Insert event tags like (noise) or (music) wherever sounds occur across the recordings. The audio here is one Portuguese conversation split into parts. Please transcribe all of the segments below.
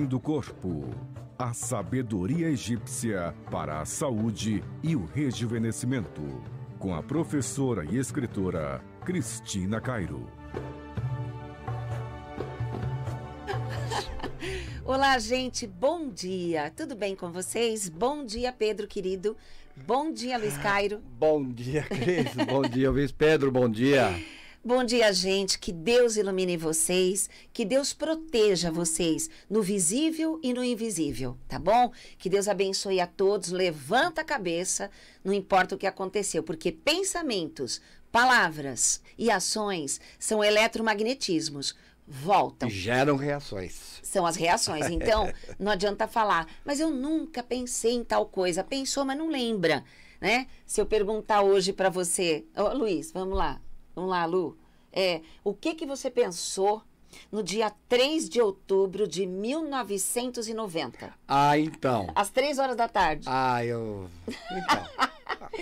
do corpo. A sabedoria egípcia para a saúde e o rejuvenescimento. Com a professora e escritora Cristina Cairo. (laughs) Olá, gente, bom dia. Tudo bem com vocês? Bom dia, Pedro, querido. Bom dia, Luiz Cairo. Bom dia, Cris. bom dia, Luiz Pedro. Bom dia. (laughs) Bom dia, gente. Que Deus ilumine vocês, que Deus proteja vocês no visível e no invisível, tá bom? Que Deus abençoe a todos. Levanta a cabeça, não importa o que aconteceu, porque pensamentos, palavras e ações são eletromagnetismos. Voltam. Geram reações. São as reações. (laughs) Então, não adianta falar, mas eu nunca pensei em tal coisa. Pensou, mas não lembra, né? Se eu perguntar hoje para você, ô, Luiz, vamos lá. Vamos lá, Lu. É, o que que você pensou no dia 3 de outubro de 1990? Ah, então. Às 3 horas da tarde. Ah, eu. Então.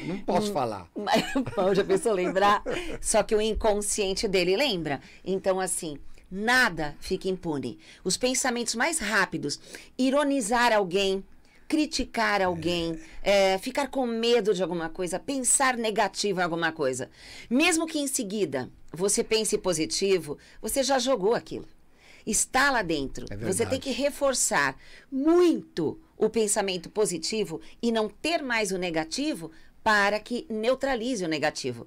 não posso falar. Mas o Paulo já pensou lembrar? Só que o inconsciente dele lembra. Então, assim, nada fica impune. Os pensamentos mais rápidos, ironizar alguém, criticar alguém, é, ficar com medo de alguma coisa, pensar negativo em alguma coisa. Mesmo que em seguida você pense positivo, você já jogou aquilo. Está lá dentro. É você tem que reforçar muito o pensamento positivo e não ter mais o negativo para que neutralize o negativo.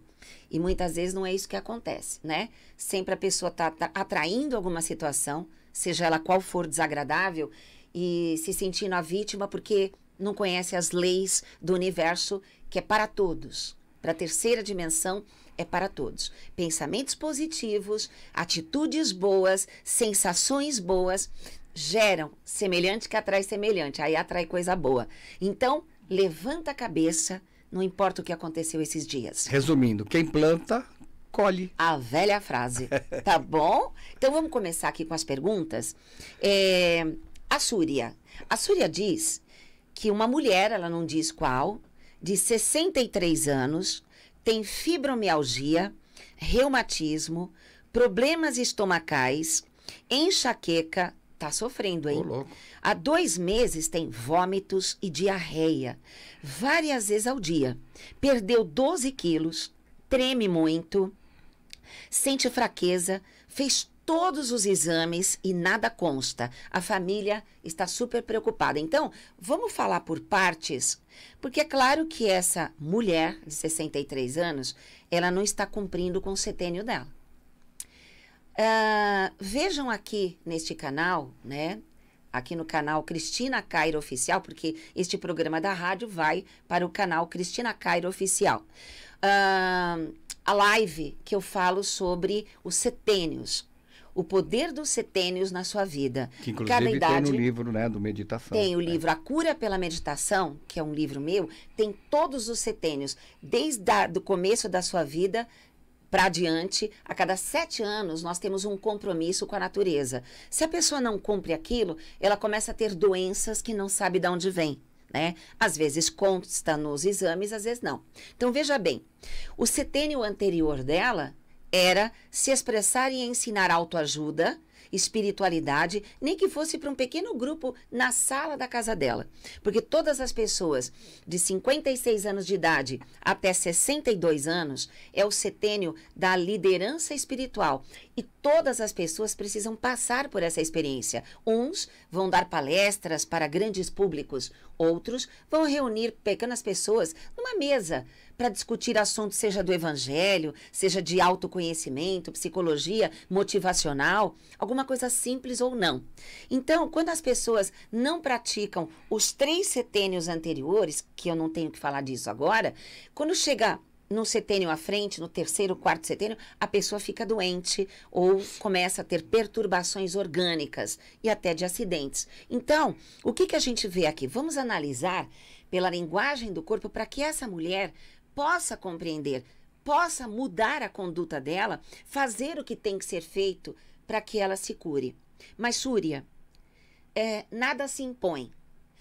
E muitas vezes não é isso que acontece, né? Sempre a pessoa está tá atraindo alguma situação, seja ela qual for desagradável, e se sentindo a vítima porque não conhece as leis do universo que é para todos. Para a terceira dimensão é para todos. Pensamentos positivos, atitudes boas, sensações boas geram semelhante que atrai semelhante, aí atrai coisa boa. Então, levanta a cabeça, não importa o que aconteceu esses dias. Resumindo, quem planta, colhe. A velha frase, (laughs) tá bom? Então vamos começar aqui com as perguntas. É, a Súria. A Súria diz que uma mulher, ela não diz qual, de 63 anos, tem fibromialgia, reumatismo, problemas estomacais, enxaqueca, tá sofrendo, hein? Há dois meses tem vômitos e diarreia, várias vezes ao dia. Perdeu 12 quilos, treme muito, sente fraqueza, fez todos os exames e nada consta. A família está super preocupada. Então, vamos falar por partes, porque é claro que essa mulher de 63 anos, ela não está cumprindo com o setênio dela. Ah, vejam aqui neste canal, né? Aqui no canal Cristina Cairo Oficial, porque este programa da rádio vai para o canal Cristina Cairo Oficial. Ah, a live que eu falo sobre os setênios, o poder dos setênios na sua vida. Que inclusive tem no livro, né, do Meditação. Tem o É. livro A Cura pela Meditação, que é um livro meu, tem todos os setênios, desde o começo da sua vida para adiante. A cada sete anos, nós temos um compromisso com a natureza. Se a pessoa não cumpre aquilo, ela começa a ter doenças que não sabe de onde vem. Né? Às vezes consta nos exames, às vezes não. Então veja bem, o setênio anterior dela era se expressar e ensinar autoajuda, espiritualidade, nem que fosse para um pequeno grupo na sala da casa dela. Porque todas as pessoas de 56 anos de idade até 62 anos é o setênio da liderança espiritual. E todas as pessoas precisam passar por essa experiência. Uns vão dar palestras para grandes públicos, outros vão reunir pequenas pessoas numa mesa para discutir assuntos, seja do evangelho, seja de autoconhecimento, psicologia, motivacional, alguma coisa simples ou não. Então, quando as pessoas não praticam os três setênios anteriores, que eu não tenho que falar disso agora, quando chega no setênio à frente, no terceiro, quarto setênio, a pessoa fica doente ou começa a ter perturbações orgânicas e até de acidentes. Então, o que, que a gente vê aqui? Vamos analisar pela linguagem do corpo para que essa mulher possa compreender, possa mudar a conduta dela, fazer o que tem que ser feito para que ela se cure. Mas, Súria, é, nada se impõe.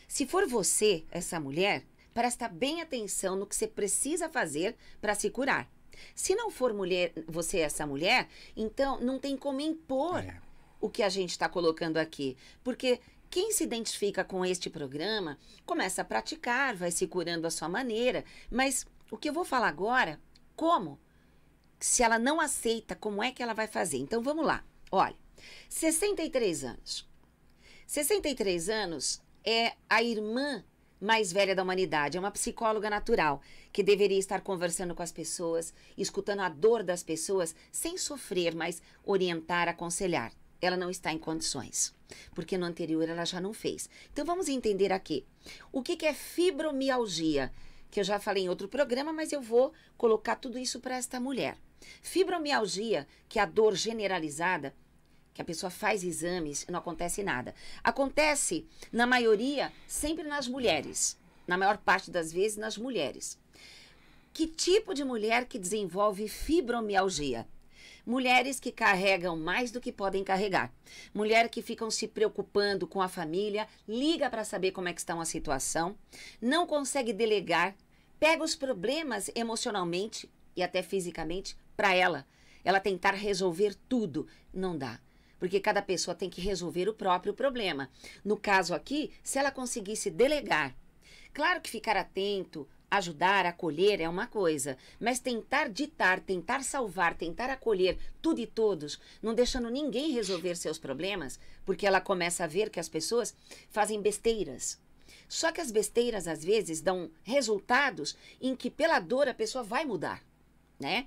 Se for você, essa mulher, presta bem atenção no que você precisa fazer para se curar. Se não for mulher, você essa mulher, então não tem como impor É. o que a gente está colocando aqui, porque Quem se identifica com este programa começa a praticar, vai se curando à sua maneira, mas o que eu vou falar agora, como? Se ela não aceita, como é que ela vai fazer? Então vamos lá. Olha, 63 anos. 63 anos é a irmã mais velha da humanidade, é uma psicóloga natural que deveria estar conversando com as pessoas, escutando a dor das pessoas, sem sofrer, mas orientar, aconselhar. Ela não está em condições, porque no anterior ela já não fez. Então vamos entender aqui. O que, que é fibromialgia? Que eu já falei em outro programa, mas eu vou colocar tudo isso para esta mulher. Fibromialgia, que é a dor generalizada, que a pessoa faz exames e não acontece nada. Acontece, na maioria, sempre nas mulheres. Na maior parte das vezes, nas mulheres. Que tipo de mulher que desenvolve fibromialgia? Mulheres que carregam mais do que podem carregar. Mulheres que ficam se preocupando com a família, liga para saber como é que está uma situação, não consegue delegar, pega os problemas emocionalmente e até fisicamente para ela. Ela tentar resolver tudo, não dá porque cada pessoa tem que resolver o próprio problema. No caso aqui, se ela conseguisse delegar, claro que ficar atento, ajudar, acolher é uma coisa, mas tentar ditar, tentar salvar, tentar acolher tudo e todos, não deixando ninguém resolver seus problemas, porque ela começa a ver que as pessoas fazem besteiras. Só que as besteiras às vezes dão resultados em que pela dor a pessoa vai mudar, né?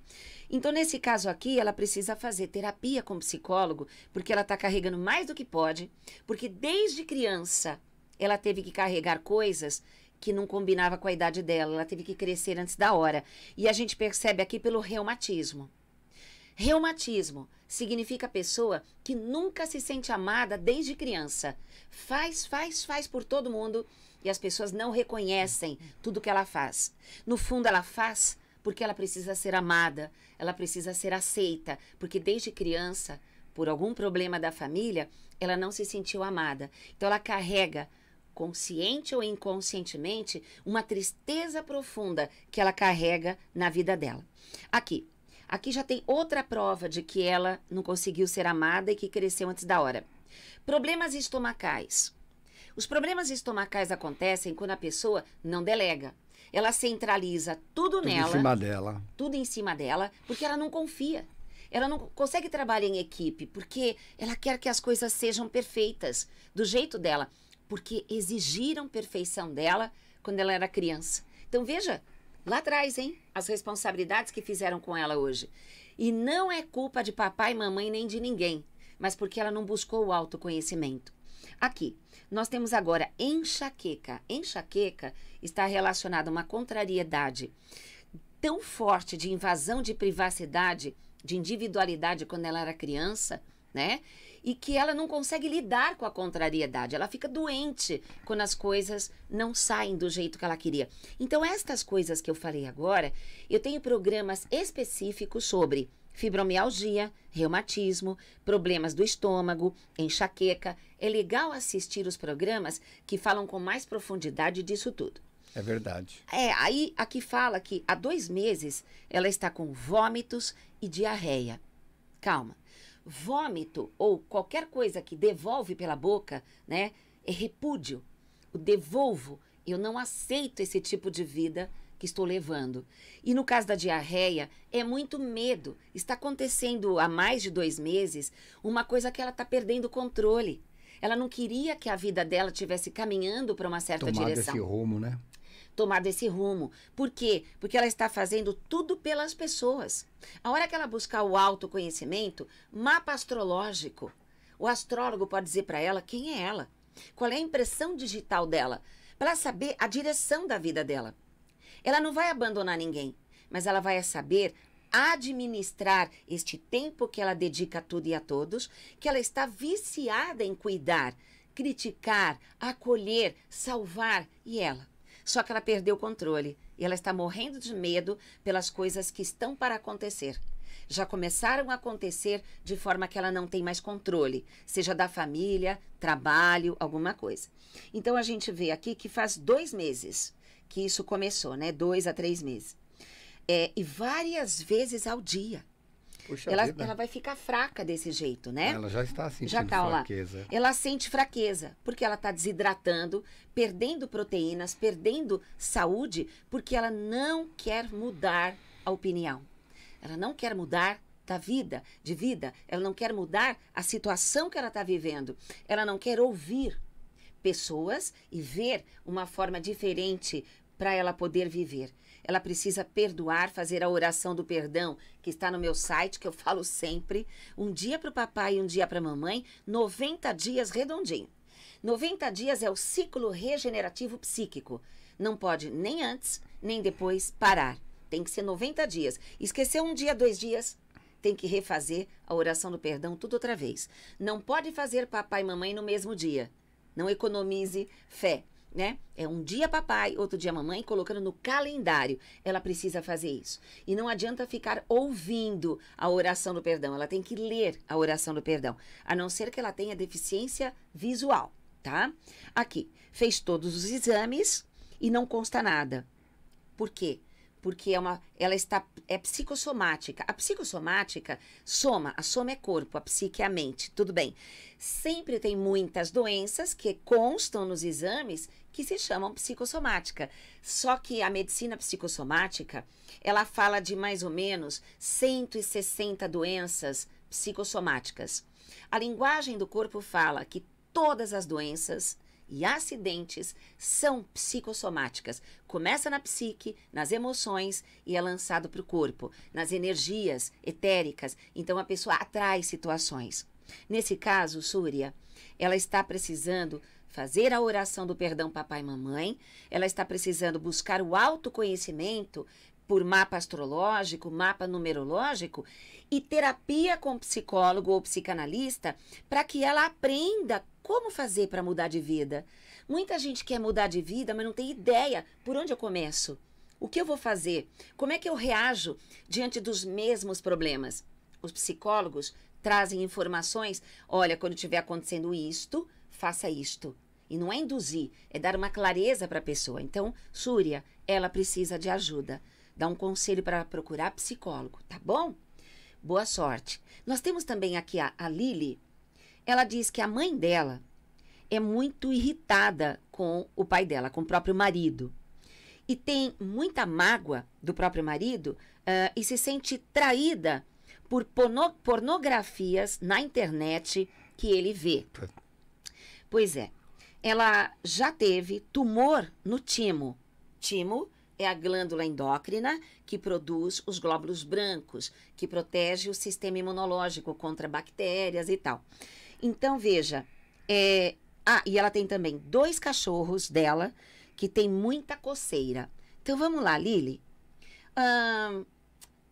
Então, nesse caso aqui, ela precisa fazer terapia com psicólogo, porque ela está carregando mais do que pode, porque desde criança ela teve que carregar coisas que não combinava com a idade dela, ela teve que crescer antes da hora. E a gente percebe aqui pelo reumatismo. Reumatismo significa pessoa que nunca se sente amada desde criança. Faz, faz, faz por todo mundo e as pessoas não reconhecem tudo que ela faz. No fundo, ela faz porque ela precisa ser amada, ela precisa ser aceita, porque desde criança, por algum problema da família, ela não se sentiu amada. Então ela carrega consciente ou inconscientemente, uma tristeza profunda que ela carrega na vida dela. Aqui, aqui já tem outra prova de que ela não conseguiu ser amada e que cresceu antes da hora. Problemas estomacais. Os problemas estomacais acontecem quando a pessoa não delega ela centraliza tudo, tudo nela. Tudo em cima dela. Tudo em cima dela, porque ela não confia. Ela não consegue trabalhar em equipe, porque ela quer que as coisas sejam perfeitas, do jeito dela. Porque exigiram perfeição dela quando ela era criança. Então veja, lá atrás, hein? As responsabilidades que fizeram com ela hoje. E não é culpa de papai, mamãe nem de ninguém, mas porque ela não buscou o autoconhecimento. Aqui, nós temos agora enxaqueca. Enxaqueca está relacionada a uma contrariedade tão forte de invasão de privacidade, de individualidade quando ela era criança, né? E que ela não consegue lidar com a contrariedade. Ela fica doente quando as coisas não saem do jeito que ela queria. Então, estas coisas que eu falei agora, eu tenho programas específicos sobre fibromialgia, reumatismo, problemas do estômago, enxaqueca. É legal assistir os programas que falam com mais profundidade disso tudo. É verdade. É, aí aqui fala que há dois meses ela está com vômitos e diarreia. Calma. Vômito ou qualquer coisa que devolve pela boca, né? É repúdio. O devolvo. Eu não aceito esse tipo de vida que estou levando. E no caso da diarreia, é muito medo. Está acontecendo há mais de dois meses uma coisa que ela está perdendo o controle. Ela não queria que a vida dela tivesse caminhando para uma certa Tomado direção. esse rumo, né? Tomado esse rumo. Por quê? Porque ela está fazendo tudo pelas pessoas. A hora que ela buscar o autoconhecimento, mapa astrológico, o astrólogo pode dizer para ela quem é ela, qual é a impressão digital dela, para saber a direção da vida dela. Ela não vai abandonar ninguém, mas ela vai saber administrar este tempo que ela dedica a tudo e a todos, que ela está viciada em cuidar, criticar, acolher, salvar e ela. Só que ela perdeu o controle e ela está morrendo de medo pelas coisas que estão para acontecer. Já começaram a acontecer de forma que ela não tem mais controle, seja da família, trabalho, alguma coisa. Então a gente vê aqui que faz dois meses que isso começou, né? Dois a três meses. É, e várias vezes ao dia. Puxa ela, vida. ela vai ficar fraca desse jeito, né? Ela já está sentindo Já tá lá. fraqueza. Ela sente fraqueza, porque ela está desidratando, perdendo proteínas, perdendo saúde, porque ela não quer mudar a opinião. Ela não quer mudar da vida, de vida. Ela não quer mudar a situação que ela está vivendo. Ela não quer ouvir pessoas e ver uma forma diferente para ela poder viver. Ela precisa perdoar, fazer a oração do perdão, que está no meu site, que eu (laughs) falo sempre. Um dia para o papai e um dia para a mamãe, 90 dias redondinho. 90 dias é o ciclo regenerativo psíquico. Não pode nem antes, nem depois parar. Tem que ser 90 dias. Esqueceu um dia, dois dias, tem que refazer a oração do perdão tudo outra vez. Não pode fazer papai e mamãe no mesmo dia. Não economize fé, né? É um dia papai, outro dia mamãe, colocando no calendário. Ela precisa fazer isso. E não adianta ficar ouvindo a oração do perdão. Ela tem que ler a oração do perdão, a não ser que ela tenha deficiência visual, tá? Aqui, fez todos os exames e não consta nada. Por quê? Porque é uma, ela está é psicossomática. A psicossomática soma, a soma é corpo, a psique é a mente, tudo bem. Sempre tem muitas doenças que constam nos exames que se chamam psicossomática. Só que a medicina psicossomática, ela fala de mais ou menos 160 doenças psicossomáticas. A linguagem do corpo fala que todas as doenças e acidentes são psicossomáticas. Começa na psique, nas emoções e é lançado para o corpo, nas energias etéricas. Então a pessoa atrai situações. Nesse caso, Súria, ela está precisando fazer a oração do perdão papai e mamãe, ela está precisando buscar o autoconhecimento por mapa astrológico, mapa numerológico e terapia com psicólogo ou psicanalista para que ela aprenda como fazer para mudar de vida. Muita gente quer mudar de vida, mas não tem ideia por onde eu começo. O que eu vou fazer? Como é que eu reajo diante dos mesmos problemas? Os psicólogos trazem informações. Olha, quando estiver acontecendo isto, faça isto. E não é induzir, é dar uma clareza para a pessoa. Então, Súria, ela precisa de ajuda. Dá um conselho para procurar psicólogo, tá bom? Boa sorte. Nós temos também aqui a, a Lili. Ela diz que a mãe dela é muito irritada com o pai dela, com o próprio marido. E tem muita mágoa do próprio marido uh, e se sente traída por porno pornografias na internet que ele vê. Pois é, ela já teve tumor no timo. Timo é a glândula endócrina que produz os glóbulos brancos, que protege o sistema imunológico contra bactérias e tal. Então, veja, é... ah, e ela tem também dois cachorros dela que tem muita coceira. Então, vamos lá, Lili.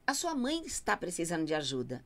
a sua mãe está precisando de ajuda.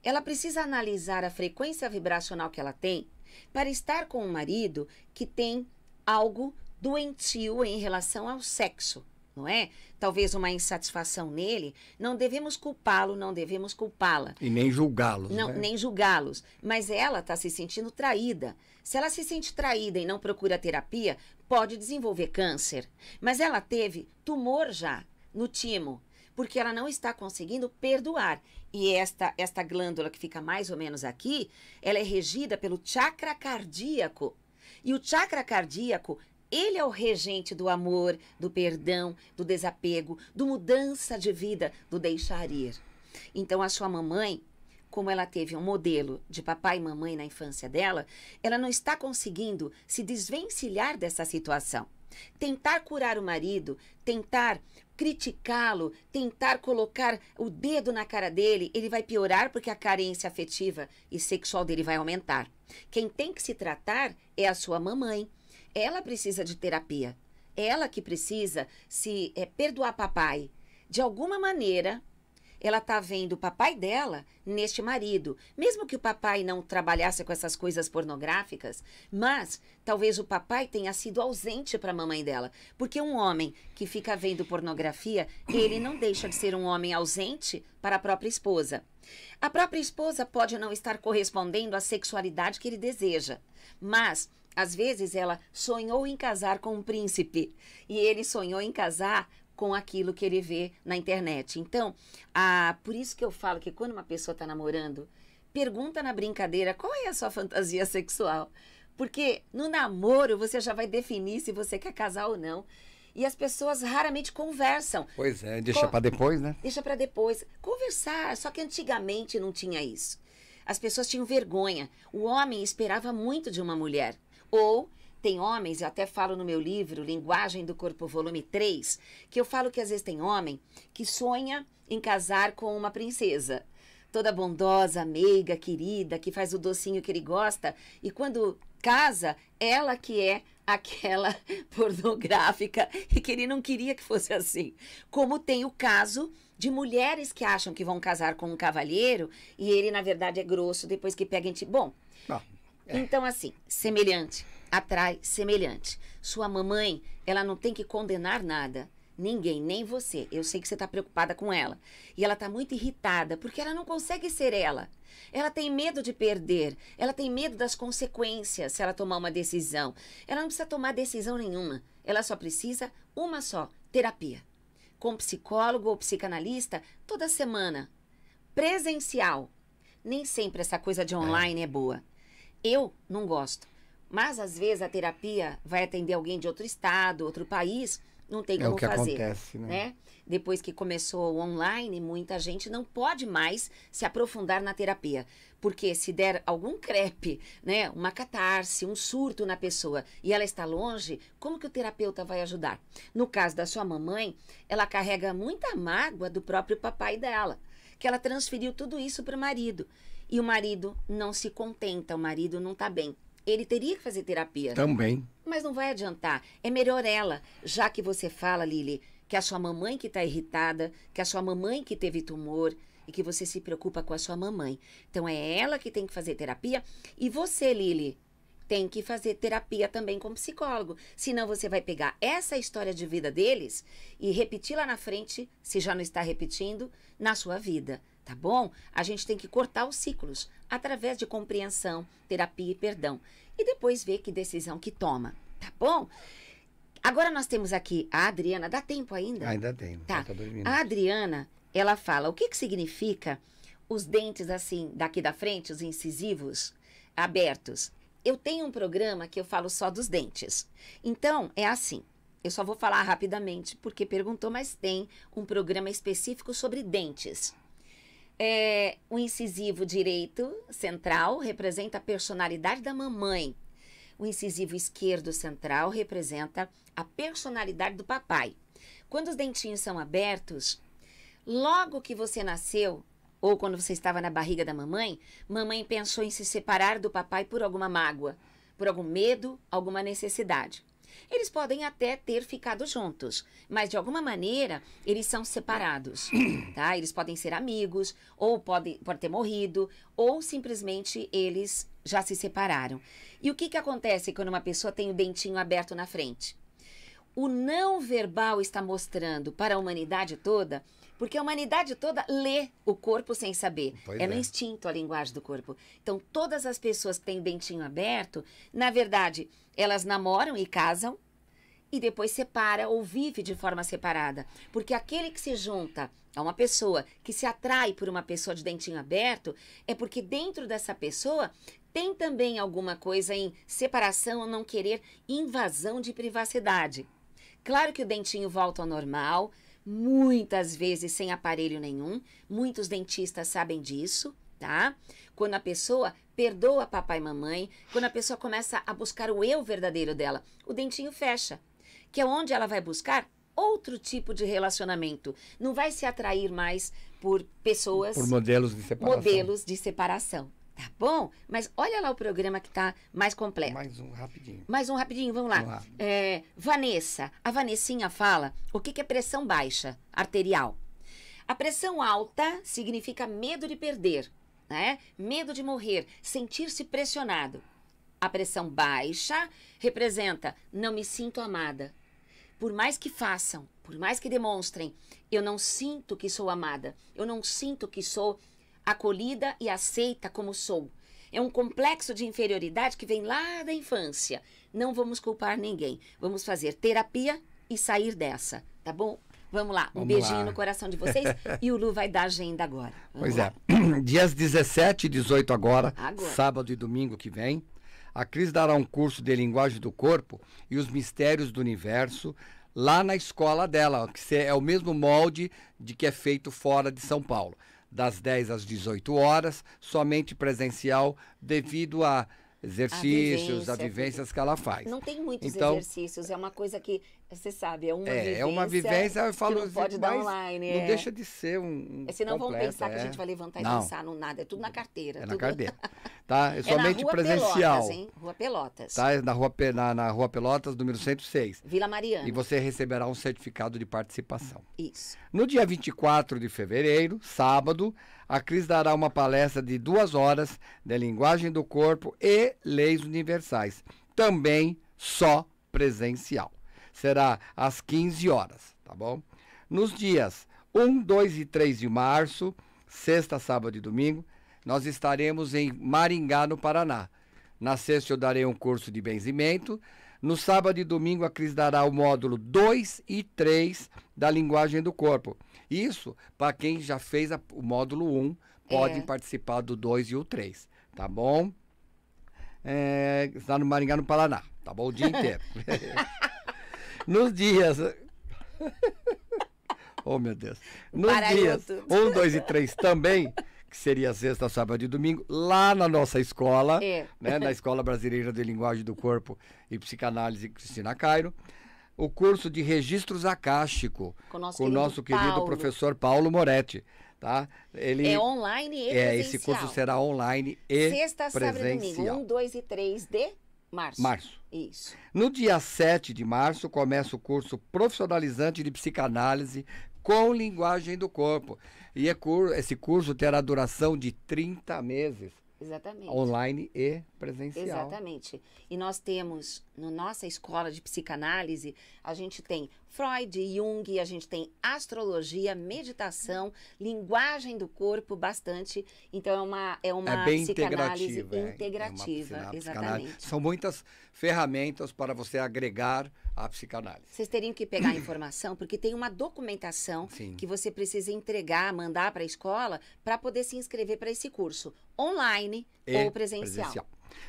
Ela precisa analisar a frequência vibracional que ela tem para estar com um marido que tem algo doentio em relação ao sexo, não é? Talvez uma insatisfação nele, não devemos culpá-lo, não devemos culpá-la. E nem julgá-los. Não, né? nem julgá-los. Mas ela está se sentindo traída. Se ela se sente traída e não procura terapia, pode desenvolver câncer. Mas ela teve tumor já no timo, porque ela não está conseguindo perdoar. E esta, esta glândula que fica mais ou menos aqui, ela é regida pelo chakra cardíaco. E o chakra cardíaco ele é o regente do amor, do perdão, do desapego, do mudança de vida, do deixar ir. Então, a sua mamãe, como ela teve um modelo de papai e mamãe na infância dela, ela não está conseguindo se desvencilhar dessa situação. Tentar curar o marido, tentar criticá-lo, tentar colocar o dedo na cara dele, ele vai piorar porque a carência afetiva e sexual dele vai aumentar. Quem tem que se tratar é a sua mamãe ela precisa de terapia. Ela que precisa se é, perdoar papai. De alguma maneira, ela está vendo o papai dela neste marido. Mesmo que o papai não trabalhasse com essas coisas pornográficas, mas talvez o papai tenha sido ausente para a mamãe dela. Porque um homem que fica vendo pornografia, ele não deixa de ser um homem ausente para a própria esposa. A própria esposa pode não estar correspondendo à sexualidade que ele deseja, mas às vezes ela sonhou em casar com um príncipe e ele sonhou em casar com aquilo que ele vê na internet. Então, por isso que eu falo que quando uma pessoa está namorando, pergunta na brincadeira qual é a sua fantasia sexual. Porque no namoro você já vai definir se você quer casar ou não. E as pessoas raramente conversam. Pois é, deixa para depois, né? Deixa para depois. Conversar, só que antigamente não tinha isso. As pessoas tinham vergonha. O homem esperava muito de uma mulher. Ou tem homens, eu até falo no meu livro, Linguagem do Corpo, volume 3, que eu falo que às vezes tem homem que sonha em casar com uma princesa. Toda bondosa, meiga, querida, que faz o docinho que ele gosta. E quando casa, ela que é aquela (laughs) pornográfica e que ele não queria que fosse assim. Como tem o caso de mulheres que acham que vão casar com um cavalheiro e ele, na verdade, é grosso depois que pega em ti. Bom, é. então assim, semelhante atrai semelhante. Sua mamãe, ela não tem que condenar nada. Ninguém, nem você. Eu sei que você está preocupada com ela. E ela está muito irritada porque ela não consegue ser ela. Ela tem medo de perder. Ela tem medo das consequências se ela tomar uma decisão. Ela não precisa tomar decisão nenhuma. Ela só precisa uma só: terapia. Com psicólogo ou psicanalista toda semana. Presencial. Nem sempre essa coisa de online é boa. Eu não gosto. Mas às vezes a terapia vai atender alguém de outro estado, outro país, não tem É como o que fazer. acontece, né? né? Depois que começou o online, muita gente não pode mais se aprofundar na terapia. Porque se der algum crepe, né, uma catarse, um surto na pessoa e ela está longe, como que o terapeuta vai ajudar? No caso da sua mamãe, ela carrega muita mágoa do próprio papai dela, que ela transferiu tudo isso para o marido. E o marido não se contenta, o marido não está bem. Ele teria que fazer terapia. Também. Mas não vai adiantar. É melhor ela, já que você fala, Lili, que a sua mamãe que está irritada, que a sua mamãe que teve tumor e que você se preocupa com a sua mamãe. Então é ela que tem que fazer terapia e você, Lili, tem que fazer terapia também com psicólogo. Senão você vai pegar essa história de vida deles e repetir lá na frente, se já não está repetindo, na sua vida. Tá bom? A gente tem que cortar os ciclos através de compreensão, terapia e perdão. E depois ver que decisão que toma. Tá bom? Agora nós temos aqui a Adriana. Dá tempo ainda? Ainda tem. Tá. A Adriana, ela fala o que, que significa os dentes assim, daqui da frente, os incisivos abertos. Eu tenho um programa que eu falo só dos dentes. Então, é assim. Eu só vou falar rapidamente porque perguntou, mas tem um programa específico sobre dentes. É, o incisivo direito central representa a personalidade da mamãe. O incisivo esquerdo central representa a personalidade do papai. Quando os dentinhos são abertos, logo que você nasceu, ou quando você estava na barriga da mamãe, mamãe pensou em se separar do papai por alguma mágoa, por algum medo, alguma necessidade. Eles podem até ter ficado juntos, mas de alguma maneira eles são separados, (clears throat) tá? Eles podem ser amigos, ou pode, pode ter morrido, ou simplesmente eles já se separaram. E o que, que acontece quando uma pessoa tem o dentinho aberto na frente? O não verbal está mostrando para a humanidade toda, porque a humanidade toda lê o corpo sem saber. Pois é no é. instinto a linguagem do corpo. Então, todas as pessoas que têm dentinho aberto, na verdade, elas namoram e casam e depois separa ou vive de forma separada. Porque aquele que se junta a uma pessoa que se atrai por uma pessoa de dentinho aberto, é porque dentro dessa pessoa tem também alguma coisa em separação ou não querer invasão de privacidade. Claro que o dentinho volta ao normal, muitas vezes sem aparelho nenhum. Muitos dentistas sabem disso, tá? Quando a pessoa perdoa papai e mamãe, quando a pessoa começa a buscar o eu verdadeiro dela, o dentinho fecha, que é onde ela vai buscar outro tipo de relacionamento. Não vai se atrair mais por pessoas Por modelos de separação. modelos de separação. Tá bom? Mas olha lá o programa que tá mais completo. Mais um rapidinho. Mais um rapidinho, vamos lá. Vamos lá. É, Vanessa, a Vanessinha fala o que, que é pressão baixa arterial. A pressão alta significa medo de perder, né? Medo de morrer, sentir-se pressionado. A pressão baixa representa não me sinto amada. Por mais que façam, por mais que demonstrem, eu não sinto que sou amada. Eu não sinto que sou acolhida e aceita como sou. É um complexo de inferioridade que vem lá da infância. Não vamos culpar ninguém. Vamos fazer terapia e sair dessa, tá bom? Vamos lá, um Vamos beijinho lá. no coração de vocês (laughs) e o Lu vai dar agenda agora. Vamos Pois lá. é. (clears throat) Dias 17 e 18 agora, Agora. sábado e domingo que vem, a Cris dará um curso de linguagem do corpo e os mistérios do universo lá na escola dela, que é o mesmo molde de que é feito fora de São Paulo. Das 10 às 18 horas, somente presencial, devido a exercícios, a vivência. vivências que ela faz. Não tem muitos Então- exercícios, é uma coisa que, você sabe, é uma É, vivência. é uma vivência, eu falo não assim, pode dar online. Não é. deixa de ser um. um É, senão vão completo, pensar que a é. gente vai levantar e Não. dançar no nada. É tudo na carteira. É na tudo... carteira. (laughs) Tá? É É somente na presencial. Pelotas, hein? Rua Pelotas. Tá? É Na rua, na, na rua Pelotas, número 106. Vila Mariana. E você receberá um certificado de participação. Isso. No dia 24 de fevereiro, sábado, a Cris dará uma palestra de duas horas de linguagem do corpo e leis universais. Também só presencial. Será às 15 horas, tá bom? Nos dias 1, 2 e 3 de março, sexta, sábado e domingo, nós estaremos em Maringá, no Paraná. Na sexta eu darei um curso de benzimento. No sábado e domingo a Cris dará o módulo 2 e 3 da linguagem do corpo. Isso, para quem já fez a- o módulo 1, pode É. participar do 2 e o 3, tá bom? É, está no Maringá, no Paraná, tá bom? O dia (laughs) inteiro. (laughs) Nos dias... oh, meu Deus. Nos Baralhou dias tudo. 1, 2 e 3 também, que seria sexta, sábado e domingo, lá na nossa escola, É. né, na Escola Brasileira de Linguagem do Corpo e Psicanálise Cristina Cairo, o curso de registros acástico Com o nosso com o querido nosso querido Paulo. professor Paulo Moretti, tá? Ele É online e é, presencial. esse curso será online e Sexta, sábado e presencial. domingo. 1, 2 e 3 de março. Março. Isso. No dia 7 de março começa o curso profissionalizante de psicanálise com linguagem do corpo. E é cur- esse curso terá duração de 30 meses, Exatamente. online e presencial. Exatamente. E nós temos, na nossa escola de psicanálise, a gente tem Freud, Jung, a gente tem astrologia, meditação, linguagem do corpo, bastante. Então, é uma, é uma É bem psicanálise integrativa. é. É integrativa. psicanálise. exatamente. São muitas ferramentas para você agregar à psicanálise. Vocês teriam que pegar a informação, porque tem uma documentação Sim. que você precisa entregar, mandar para a escola, para poder se inscrever para esse curso, online E ou presencial.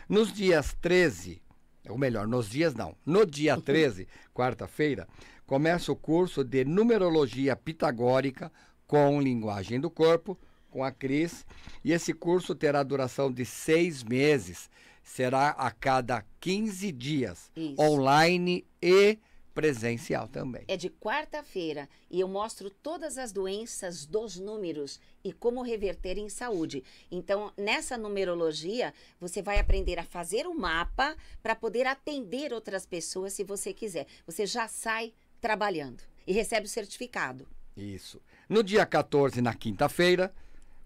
Nos dias 13, ou melhor, nos dias não, no dia (laughs) 13, quarta-feira, começa o curso de numerologia pitagórica com linguagem do corpo, com a Cris, e esse curso terá duração de seis meses, será a cada 15 dias, Isso. online e presencial também. É de quarta-feira e eu mostro todas as doenças dos números e como reverter em saúde. Então, nessa numerologia, você vai aprender a fazer o mapa para poder atender outras pessoas se você quiser. Você já sai trabalhando e recebe o certificado. Isso. No dia 14, na quinta-feira,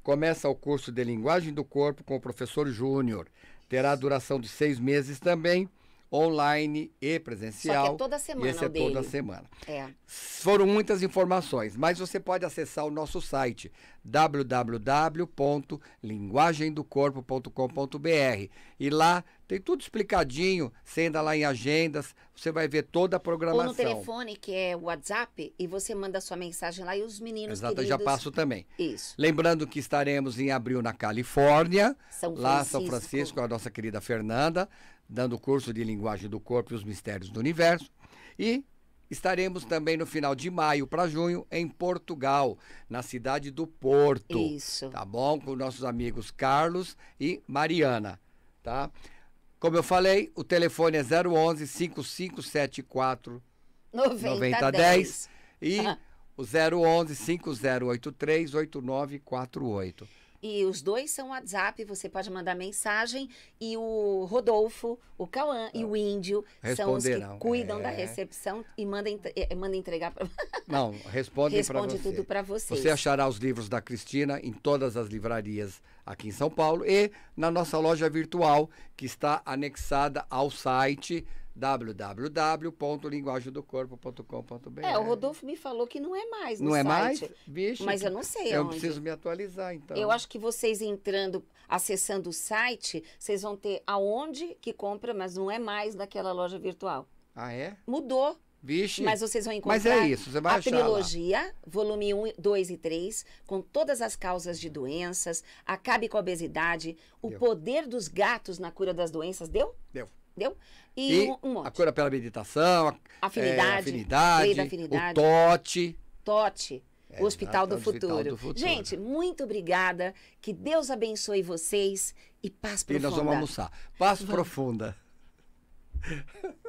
começa o curso de Linguagem do Corpo com o professor Júnior. Terá duração de seis meses também, online e presencial. Só que é toda semana E esse é dele. toda semana. É. Foram muitas informações, mas você pode acessar o nosso site www.linguagemdocorpo.com.br e lá tem tudo explicadinho. Você entra lá em agendas, você vai ver toda a Ou programação. no telefone, que é o WhatsApp, e você manda sua mensagem lá e os meninos Exato, queridos... já passo também. Isso. Lembrando que estaremos em abril na Califórnia, São lá em Francisco. São Francisco, a nossa querida Fernanda, dando curso de linguagem do corpo e os mistérios do universo. E estaremos também no final de maio para junho em Portugal, na cidade do Porto. Isso. Tá bom? Com nossos amigos Carlos e Mariana, tá? Como eu falei, o telefone é 011 5574 9010 e o 011 5083 8948. E os dois são WhatsApp, você pode mandar mensagem. E o Rodolfo, o Cauã e o Índio são os que cuidam é. da recepção e mandam, eh, mandam entregar para Não, respondem para Responde você. tudo para vocês. Você achará os livros da Cristina em todas as livrarias aqui em São Paulo e na nossa loja virtual, que está anexada ao site www.linguagemdocorpo.com.br. É, o Rodolfo me falou que não é mais Não é site. mais? Vixe, Mas eu não sei Eu onde. preciso me atualizar, então. Eu acho que vocês entrando, acessando o site, vocês vão ter aonde que compra, mas não é mais naquela loja virtual. Ah, é? Mudou. Vixe. Mas vocês vão encontrar Mas é isso, você vai a achar lá. trilogia, volume 1, 2 e 3, com todas as causas de doenças, acabe com a obesidade, o Deu. poder dos gatos na cura das doenças, deu? Deu. Deu? E, E um, um monte. a cura pela meditação, a Afinidade, é, afinidade, lei da afinidade. o TOTE. Tote, o Hospital, do, Hospital Futuro. do Futuro. Gente, muito obrigada. Que Deus abençoe vocês e paz E profunda. nós vamos almoçar. Paz profunda. (laughs)